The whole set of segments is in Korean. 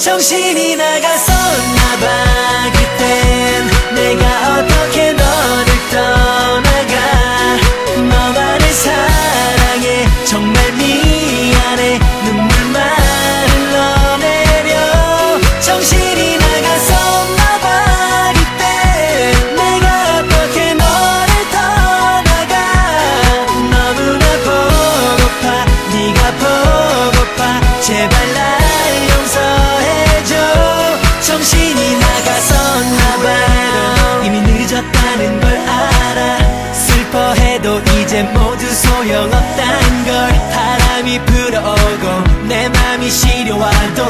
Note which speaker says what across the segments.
Speaker 1: 정신이 나갔었나봐. 그땐 내가 어떻게 너를 떠나가. 너만을 사랑해. 정말 미안해 정신이 나갔었나봐. 이미 늦었다는 걸 알아. 슬퍼해도 이제 모두 소용없단 걸. 바람이 불어오고 내 맘이 시려와도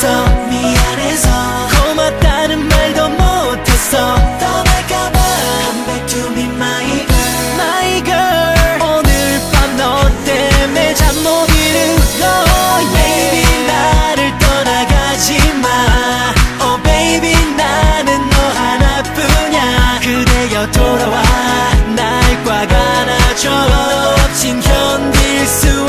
Speaker 1: 못했어. 미안해서 고맙다는 말도 못했어. 떠날까봐 Come back to me my girl. My girl. 오늘 밤 너 때문에 잠 못 이루고 Baby 나를 떠나가지 마. Oh baby 나는 너 하나뿐이야. 그대여 돌아와. 날 꽉 안아줘. 진 견딜 수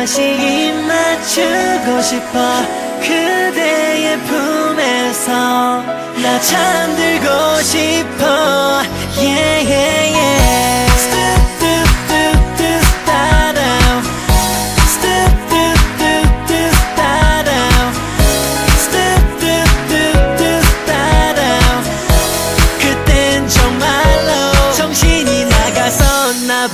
Speaker 1: 다시 입 맞추고 싶어 그대의 품에서 나 잠들고 싶어. Yeah, yeah, yeah. 그땐 정말로 정신이 나갔었나봐.